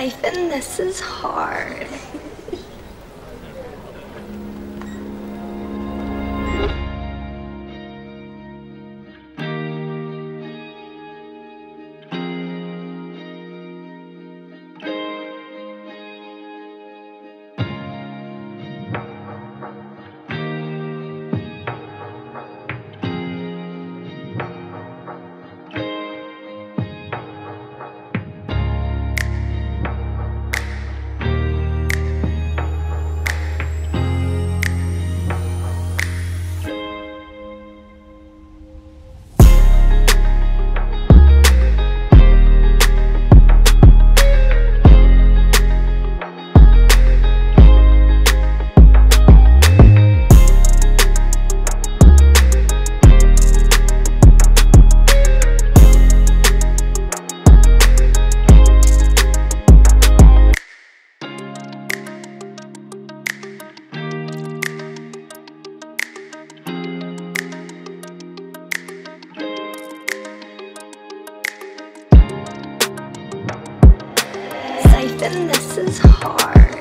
Siphon, this is hard. This is hard.